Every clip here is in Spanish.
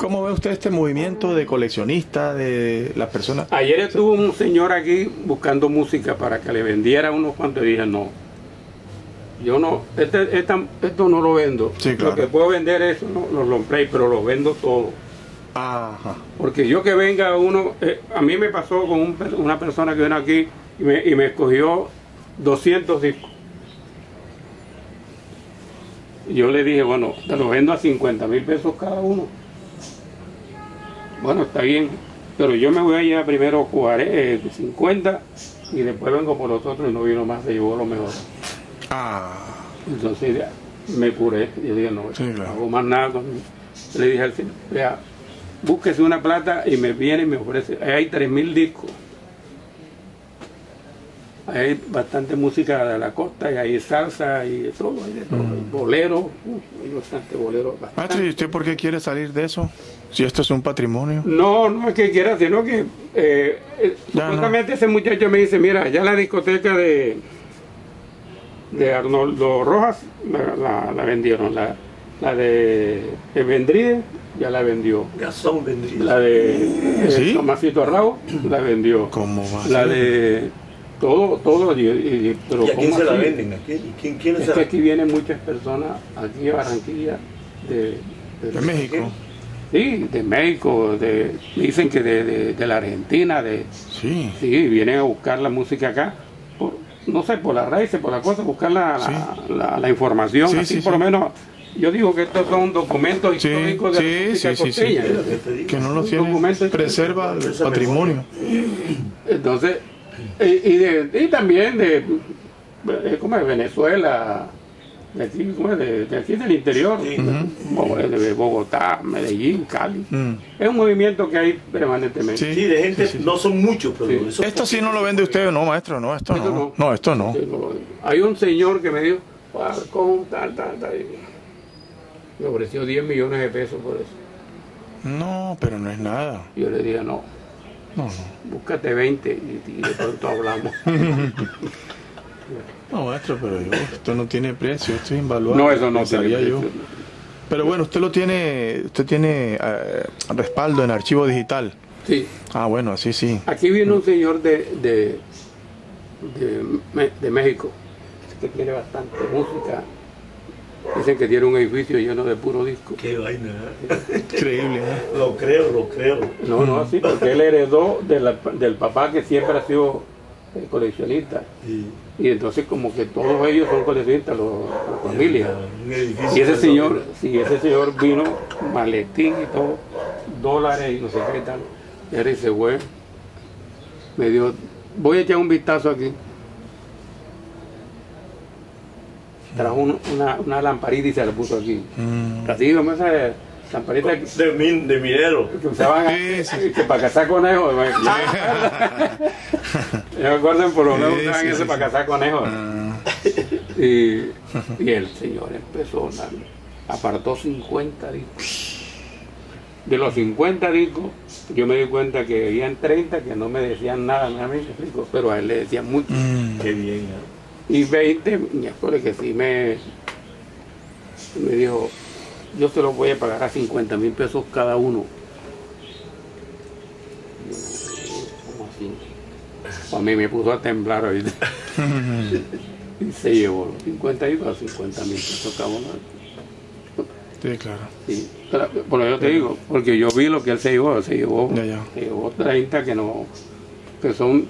¿Cómo ve usted este movimiento de coleccionistas, de las personas? Ayer estuvo un señor aquí buscando música para que le vendiera unos cuantos y dije, no, yo no, este, esta- esto no lo vendo. Sí, claro. Lo que puedo vender es ¿no? los long play, pero los vendo todo. Ajá. Porque yo que venga uno, eh, a mí me pasó con un una persona que vino aquí y me, y me escogió 200 discos. Yo le dije, bueno, te los vendo a 50 mil pesos cada uno. Bueno, está bien, pero yo me voy a llevar primero 40, eh, 50 y después vengo por los otros y no vino más, se llevó lo mejor. Ah, Entonces ya, me curé, yo dije, no, Sí, claro. no hago más nada. con- Le dije al señor, vea, búsquese una plata y me viene y me ofrece. Ahí hay 3.000 discos. Ahí hay bastante música de la costa y hay salsa y todo, hay de todo. Mm. Bolero, hay bastante bolero. bastante. maestro, ¿y usted por qué quiere salir de eso? Si esto es un patrimonio. No, no es que quiera, sino que eh, eh, supuestamente ese muchacho me dice, mira, ya la discoteca de de Arnoldo Rojas la, la- la vendieron, la, la de de Vendride ya la vendió, Gastón vendría. la de eh, ¿Sí? Tomasito Arrao la vendió, ¿Cómo va la de todo, todo, y, y- pero ¿Y a quién ¿cómo se la venden? ¿A quién? ¿Y quién, quién Es que aquí vienen muchas personas, aquí a Barranquilla, de, de- De México. Sí, de México, de, dicen que de, de- de la Argentina, de, Sí. sí, vienen a buscar la música acá, por, no sé, por las raíces, por la cosa, buscar la, la- Sí. la- la información, Sí, así sí, por sí. lo menos, yo digo que estos son documentos Sí, históricos de sí, la música sí, sí, sí. costeña. Es lo que no lo Un tiene. documento- Preserva el patrimonio. Entonces, y, y de- y también de, eh, ¿cómo es? Venezuela, de aquí, ¿cómo es? De, de aquí del interior, Sí. Bo- de Bogotá, Medellín, Cali. Mm. Es un movimiento que hay permanentemente. Sí. Sí, de gente, Sí, sí. no son muchos, pero Sí. eso Esto sí no lo vende usted, no, maestro, no, esto Esto no. No, esto no. Hay un señor que me dijo, con tal, tal, tal. Me ofreció 10 millones de pesos por eso. No, pero no es nada. Yo le dije, no, No, no. búscate 20 y, y de pronto hablamos. No, maestro, pero yo, esto no tiene precio, esto es invaluable. no, eso no tiene yo. precio. Pero bueno, usted lo tiene, usted tiene eh, respaldo en archivo digital. Sí, Ah, bueno, así sí. aquí viene un señor de, de, de, México que tiene bastante música. Dicen que tiene un edificio lleno de puro disco. Qué vaina. ¿eh? Increíble, ¿eh? Lo creo, lo creo. No, no, así, porque él heredó de la- del papá que siempre ha sido eh, coleccionista. Sí. Y entonces como que todos ellos son coleccionistas, los, la familia. Un edificio Y ese señor, sí, ese señor vino, maletín y todo, dólares y no sé qué tal. Y ahora dice, güey, me dio, voy a echar un vistazo aquí. Trajo un- una, una lamparita y se la puso aquí. Mm. Así como esa lamparita De, min, de minero. que usaban sí. que para cazar conejos. ¿no? Yo me acuerdo por lo menos Sí, usaban sí, ese sí, para cazar conejos. Ah, Y, y el señor empezó, a- apartó 50 discos. De los 50 discos, yo me di cuenta que habían 30 que no me decían nada, a mí me explico, pero a él le decían mucho. mm. Qué bien. ¿eh? Y 20, miércoles que sí me, me dijo, yo se los voy a pagar a 50 mil pesos cada uno. Y yo, ¿Cómo así? A mí me puso a temblar ahorita. y se llevó los 50 y los 50 mil pesos cada uno. Sí, claro. Sí. Pero, Por eso te digo, porque yo vi lo que él se llevó, se llevó, Ya, ya. se llevó 30 que no, que son,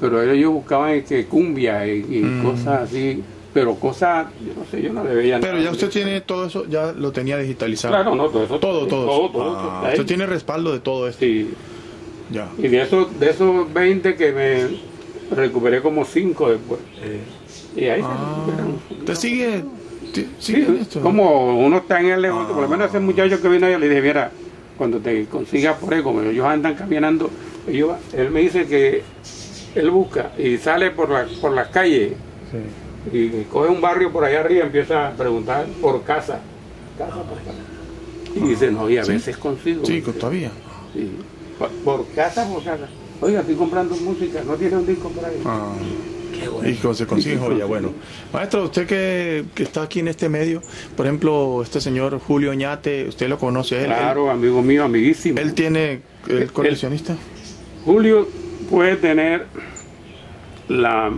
pero ellos buscaban que cumbia y, y Mm. cosas así, pero cosas, yo no sé, yo no le veía Pero nada. ya usted tiene todo eso, ya lo tenía digitalizado. Claro, no, todo eso. Todo, todo. Todo, eso. todo, Ah, usted tiene respaldo de todo esto. Sí. Ya. Y de esos, de esos 20 que me recuperé como 5 después. Eh, Y ahí se Ah, recuperaron. ¿Usted sigue, esto? como uno está en el negocio, por lo menos Ah. ese muchacho que vino allá le dije, mira, cuando te consigas por ahí, como ellos andan caminando, ellos, él me dice que él busca y sale por, la, por las calles Sí. y coge un barrio por allá arriba y empieza a preguntar por casa, casa por casa. Y dice, no, y a Sí. veces consigo. Sí, todavía. Sí. Por, casa por casa. Oiga, estoy comprando música, ¿no tiene un disco por ahí? Ah, y se consigue joya. Bueno, maestro, usted que, que está aquí en este medio, por ejemplo, este señor Julio Ñate, usted lo conoce, él, Claro, amigo mío, amiguísimo. él, él tiene el coleccionista. Julio puede tener la,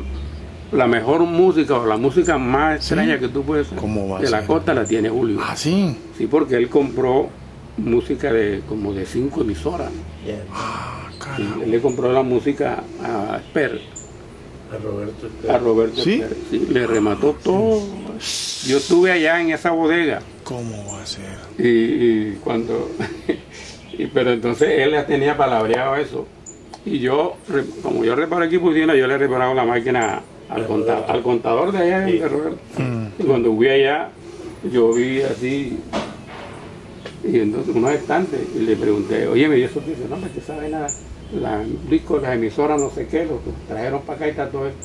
la mejor música o la música más extraña que tú puedes ¿Cómo va a de la ser? costa la tiene Julio. Ah, sí. Sí, porque él compró música de como de cinco emisoras. Ya, Ah, Sí, le compró la música a Esper, a Roberto. a Roberto ¿Sí? Le remató todo. Yo estuve allá en esa bodega ¿Cómo va a ser? y, y cuando y- pero entonces él le tenía palabreado eso y yo como yo reparo aquí yo le he reparado la máquina al, conta- al contador de allá Sí. de Roberto Mm. y cuando fui allá yo vi así y entonces unos estantes y le pregunté oye me eso dice no que esa vaina la disco las emisoras no sé qué lo que trajeron para acá y está todo eso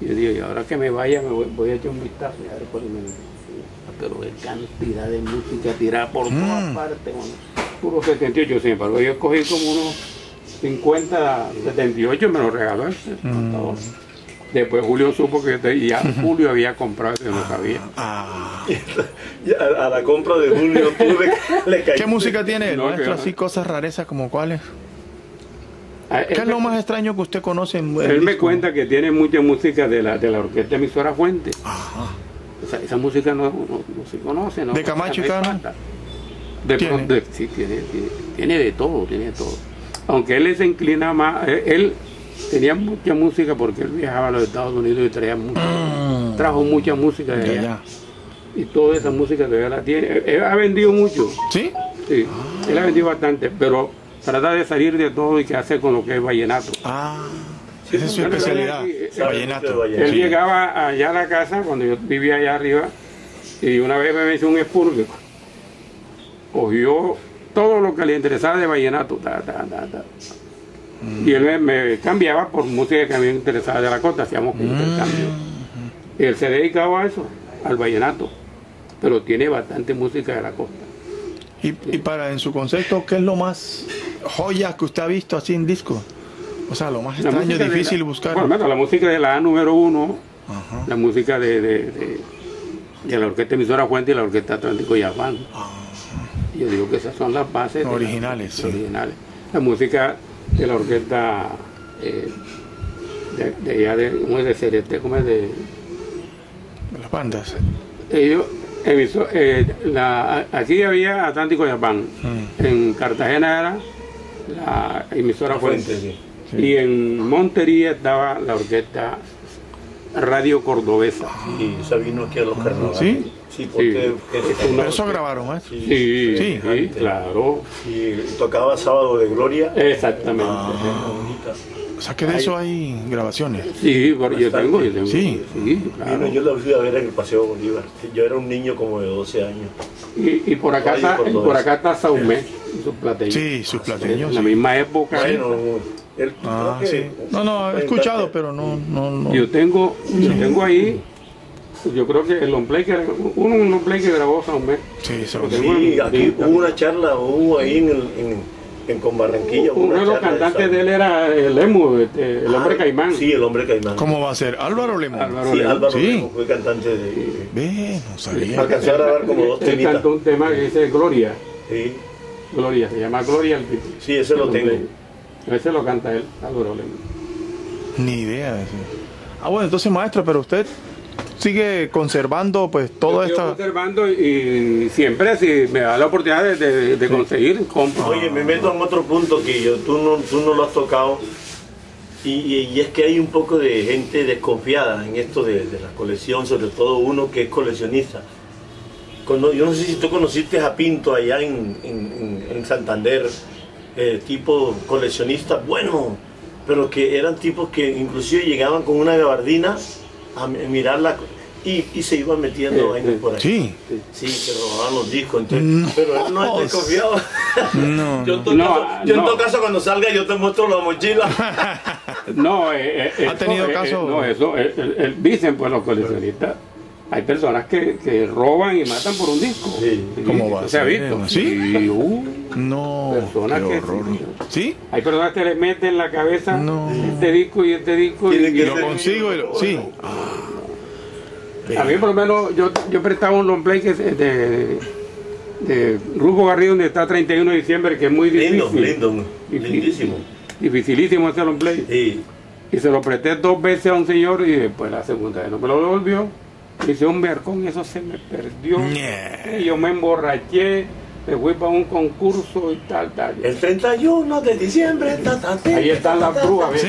y yo digo y ahora que me vaya me voy, voy a echar un vistazo y a ver por me pero qué cantidad de música tirada por todas Mm. partes, mano. puro 78, sin embargo, yo escogí como unos 50, 78, me lo regaló el contador. Después Julio supo que te- ya Julio había comprado eso, yo no sabía. Ah. A, a la compra de Julio tú le, le ¿Qué música tiene el No, maestro? Así cosas rarezas como cuáles. Ah, ¿Qué él es me- lo más extraño que usted conoce en Él me cuenta que tiene mucha música de la, de la orquesta emisora Fuente. Ajá. Esa, esa música no, no- no se conoce, ¿no? ¿De Camacho y Cano? De ¿Tiene? pronto, de- sí, tiene, tiene, tiene de todo, tiene de todo. Aunque él se inclina más, él, él tenía mucha música porque él viajaba a los Estados Unidos y traía mucha, Mm. trajo mucha música de De allá. allá. Y toda esa música todavía la tiene. Él, él ha vendido mucho, ¿Sí? sí, él ha vendido bastante, pero trata de salir de todo y que hace con lo que es vallenato. Ah. Esa es su Él- especialidad. él- él- Vallenato. mucho de vallenato. Él Sí. llegaba allá a la casa cuando yo vivía allá arriba y una vez me hizo un expurgo. Cogió todo lo que le interesaba de vallenato. ta, ta, ta, Y él me, cambiaba por música que a mí me interesaba de la costa, hacíamos un intercambio. Y él se dedicaba a eso, al vallenato. Pero tiene bastante música de la costa. Y, y para, en su concepto, ¿qué es lo más joya que usted ha visto así en disco? O sea, lo más extraño, difícil la- buscar. Bueno, la música de la A número uno, Ajá. la música de, de, de- de la orquesta emisora Fuente y la orquesta Atlántico Yaván. Yo digo que esas son las bases. la- Originales, sí. originales. La música de la orquesta eh, de, de allá de, ¿cómo es de es de? Las bandas. Ellos, emiso- eh, la, aquí había Atlántico Yaván. Mm. En Cartagena era la emisora La Fuente. fuente, sí. Y en Montería estaba la orquesta Radio Cordobesa. Y esa vino aquí a los carnavales. ¿Sí? Sí, porque Sí. es Una- eso grabaron, maestro. Sí, Sí, Sí. sí, claro. Y tocaba Sábado de Gloria. Exactamente. Ah. O sea, que de eso hay grabaciones. Sí, yo tengo, yo tengo. Sí. sí, claro. Vino, yo la fui a ver en el Paseo Bolívar. Yo era un niño como de 12 años. Y, y por acá está, por acá está Saumé sus plateños. Sí, sus plateños. En la misma época. Bueno, él, Ah, sí. No, no, he escuchado, pero no, no, no. Yo tengo, yo tengo ahí, yo creo que el long play que uno un long play que grabó Saumé. Sí. Porque- Sí, aquí hubo una charla, hubo ahí en, el, en, en con Barranquilla. hubo Uno de los cantantes de él era el Emu, este, el hombre Ah, caimán. Sí, el hombre caimán. ¿Cómo va a ser? Álvaro Lemón. Álvaro Sí. Álvaro Sí. Rego fue cantante de... Ve, no sabía. Alcanzó a grabar como dos Él temitas. cantó un tema que dice Gloria. Sí, Gloria, se llama Gloria el título. sí, ese lo El tengo. play. Ese lo canta él, Álvaro. Ni idea de eso. Ah, bueno, entonces, maestro, pero usted sigue conservando, pues, estoy esta. observando y siempre si me da la oportunidad de, de- de conseguir, compro. Oye, me meto en otro punto que yo, tú no, tú no lo has tocado. Y, y- y es que hay un poco de gente desconfiada en esto de, de la colección, sobre todo uno que es coleccionista. Cono- yo no sé si tú conociste a Pinto allá en- en- en Santander, eh, tipo coleccionista, bueno, pero que eran tipos que inclusive llegaban con una gabardina a mi- mirarla y, y se iban metiendo Sí, vainas sí. por ahí. Sí. Sí, que robaban los discos, entonces, No. pero él no es desconfiado. No, Yo, en no. todo No, caso, yo en no. todo caso cuando salga yo te muestro la mochila. No, eh, eh, ¿Ha eso, tenido eh, caso? eh, no, eso, eh, eh, eh, dicen pues los coleccionistas hay personas que, que roban y matan por un disco. Sí. ¿Cómo va a ¿Se ha visto? ¿Sí? uh, No, Personas qué que- horror. ¿Sí? hay personas que le meten en la cabeza No. este disco y este disco. Y- que y Lo consigo y lo... Sí. A mí por lo menos yo, yo prestaba un long play que es de, de, de Rufo Garrido donde está 31 de diciembre que es muy difícil. Lindo, lindo, Difícil. lindísimo. Dificilísimo ese long play. Sí. Y se lo presté dos veces a un señor y después la segunda vez no me lo devolvió. Dice, hombre, con eso se me perdió. Y yo me emborraché, me fui para un concurso y tal, tal. El 31 de diciembre. ta, ta, ta, Ahí están las brujas.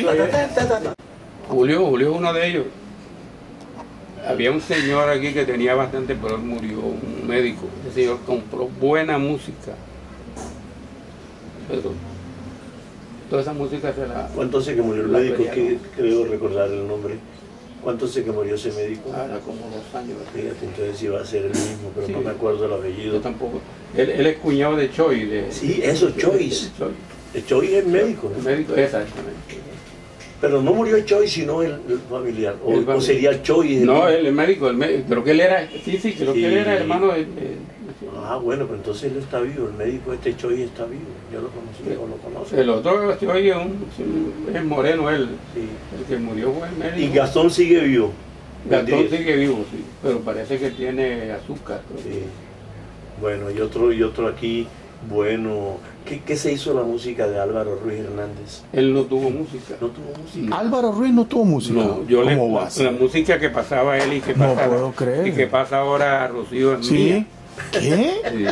Julio, Julio es uno de ellos. Había un señor aquí que tenía bastante, pero él murió, un médico. Ese señor compró buena música. Pero toda esa música se la... ¿Cuánto sé que murió el médico? Que creo recordar el nombre. ¿Cuánto sé que murió ese médico? Ahora como dos años. Fíjate, entonces iba a ser el mismo, pero Sí. no me acuerdo el Yo apellido. tampoco. Él, él es cuñado de Choi. De, Sí, eso, Choi. El Choi es médico, El médico, exactamente. pero no murió el Choi, sino el, el familiar. O, El familiar. o sería el Choi. el- No, es médico, el médico. Creo que él era, sí, sí, creo Sí. que él era hermano de... de- Ah, bueno, pero entonces él está vivo. El médico este Choi está vivo. Yo lo conocí o lo conozco. el otro Choi es, un, es moreno, él. Sí. El que murió fue el médico. Y Gastón sigue vivo. Gastón sigue vivo, sí, pero parece que tiene azúcar. creo. Sí. Bueno, y otro, y otro aquí, bueno. ¿Qué, qué se hizo la música de Álvaro Ruiz Hernández? Él no tuvo música. ¿No tuvo música? Álvaro Ruiz no tuvo música. No, yo le, ¿Cómo va a la, música que pasaba él y que No pasa, puedo creer. y que pasa ahora a Rocío es ¿Sí? mía. ¿Qué? Sí.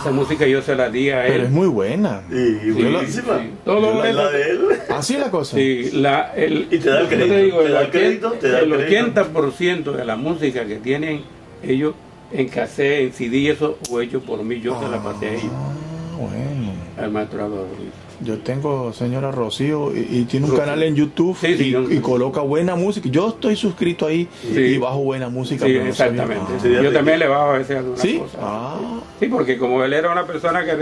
Esa música yo se la di a Pero él. es muy buena. Sí, buenísima. sí. Todo Yo la, la de él. Así es la cosa. Sí, la, el, Y te da el crédito, digo, te el, da el 80, crédito, te da el el crédito. 80% de la música que tienen ellos en cassette, en CD, eso fue hecho por mí. Yo se la pasé a ellos, Ah, bueno. al maestro Ruiz. Yo tengo señora Rocío y, y tiene un Rocío. canal en YouTube Sí, sí, y, yo- y coloca buena música. Yo estoy suscrito ahí Sí. y bajo buena música. Sí, no exactamente. Ah. Yo también le bajo a veces alguna ¿Sí? cosa. Ah. Sí, porque como él era una persona que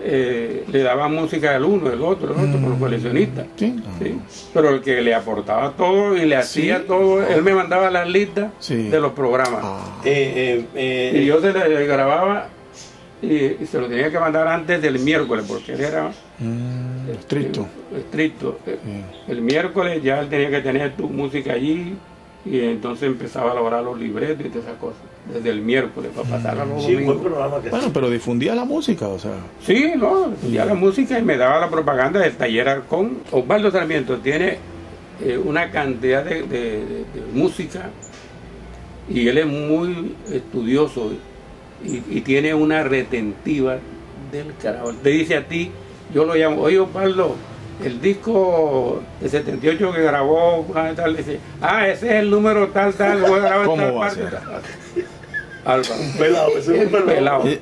eh, le daba música al uno, el otro, el otro, por los coleccionistas. Sí. Sí, pero el que le aportaba todo y le hacía Sí. todo, él me mandaba las listas Sí. de los programas. Ah. Eh, eh, eh, Y yo se le grababa y, y se lo tenía que mandar antes del miércoles, porque él era Mm, estricto. eh, estricto. Eh, Sí. El miércoles ya él tenía que tener tu música allí y entonces empezaba a elaborar los libretos y todas esas cosas. Desde el miércoles para pasar a los sí, buen domingos. programa que Bueno, pero difundía la música, o sea. Sí, no, ya la música y me daba la propaganda del taller Arcón. Osvaldo Sarmiento tiene eh, una cantidad de, de- de- de música y él es muy estudioso y, y tiene una retentiva del carajo. Te dice a ti, yo lo llamo, oye Osvaldo, el disco de 78 que grabó, ah, tal, dice, ah, ese es el número tal, tal, voy a grabar ¿Cómo tal va a parte. ser? Álvaro. pelado, ese es un pelado. pelado. Sí.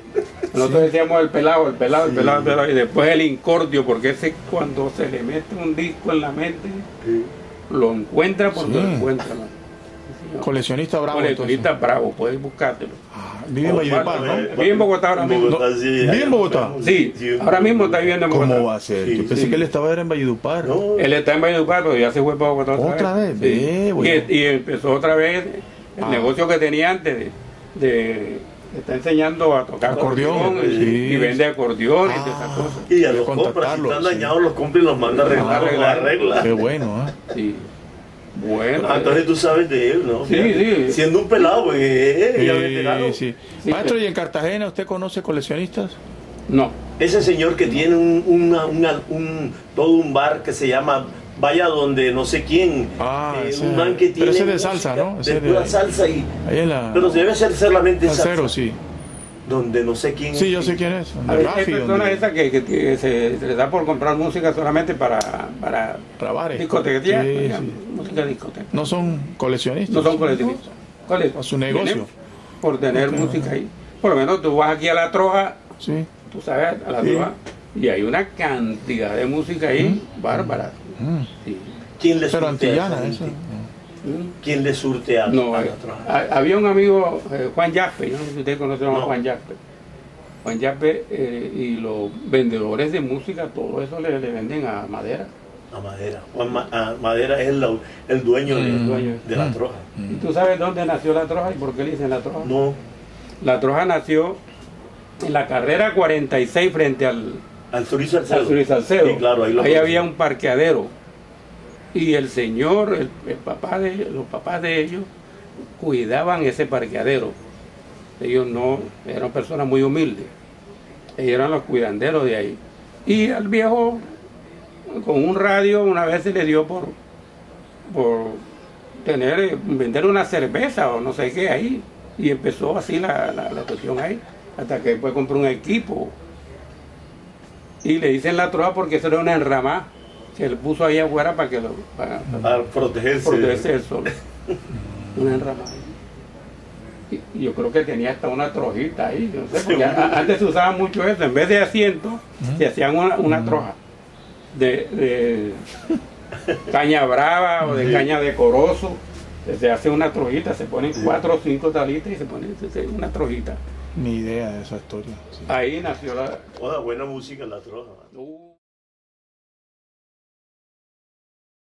Nosotros decíamos el pelado, el pelado, el pelado, el pelado, y después el incordio, porque ese cuando se le mete un disco en la mente, Sí. lo encuentra porque Sí. lo encuentra. Coleccionista bravo. Coleccionista entonces. bravo, puedes buscártelo. Ah, vive en Valledupar, ¿no? eh. Vive en Bogotá ahora mismo. Bogotá, sí, ¿Vive en Bogotá? Sí, ahora mismo está viviendo en Bogotá. ¿Cómo va a ser? Sí, Yo pensé sí. que él estaba era en Valledupar. No, Él está en Valledupar, pero ya se fue para Bogotá otra, Otra vez, Sí. ve, y, bueno. y empezó otra vez el Ah. negocio que tenía antes de, de- está enseñando a tocar Acordeón, acordeón, y, sí. y vende acordeón y todas Ah. esas cosas. y ya los a compra, si están sí. dañados los compra y los manda a arreglar, Ah, arreglar. Qué bueno, ¿eh? Sí. Bueno. Ah, entonces tú sabes de él, ¿no? Sí, sí. Siendo un pelado, pues, eh, ya veterano. Sí, sí. Sí, Maestro, pero- ¿y en Cartagena usted conoce coleccionistas? No. Ese señor que tiene un, una- una- un- todo un bar que se llama Vaya donde no sé quién. Ah, eh, ese- un man que pero tiene ese de música salsa, ¿no? Ese De de- pura salsa y. Ahí en la. Pero debe ser solamente salsa. Salsero, sí. Donde no sé quién. Sí, yo sé quién es. Hay, personas donde- esas que, que- que se, se les da por comprar música solamente para, para. Sí, ya, sí. Música discoteca. No son coleccionistas. No son colectivistas. ¿Cuál es? A su negocio. Por tener música ahí. Por lo menos tú vas aquí a la troja, Sí. tú sabes, a la Sí. troja, y hay una cantidad de música ahí bárbara. Mm. Sí. ¿Quién le Pero antillana, eso. Mm. ¿Quién le surte a, No, a había un amigo, eh, Juan Jaspe, yo no sé si ustedes conocen a No. Juan Jaspe. Juan Jaspe eh, y los vendedores de música, todo eso le, le venden a madera. A Madera. Juan Ma- a Madera es el, el dueño, de, Mm. dueño. de la troja. ¿Y tú sabes dónde nació la troja y por qué le dicen la troja? No, La troja nació en la carrera 46 frente al, al Surizo al Salcedo. Salcedo. Sí, claro, ahí lo conocí. había un parqueadero. Y el señor, el, papá de los papás de ellos, cuidaban ese parqueadero. Ellos no, eran personas muy humildes. Ellos eran los cuidanderos de ahí. Y al viejo, con un radio, una vez se le dio por, por tener, vender una cerveza o no sé qué ahí. Y empezó así la, la, la cuestión ahí. Hasta que después compró un equipo. Y le dicen la troja porque eso era una enramada que él puso ahí afuera para que lo para, para protegerse. protegerse del sol. Una enramada. Y yo creo que tenía hasta una trojita ahí, no sé, porque a- antes se usaba mucho eso, en vez de asiento, se hacían una, una troja de, de caña brava o de caña de corozo, se hace una trojita, se ponen cuatro o cinco talitas y se pone se una trojita. Ni idea de esa historia. sí. Ahí nació la... Toda buena música la troja. Uh.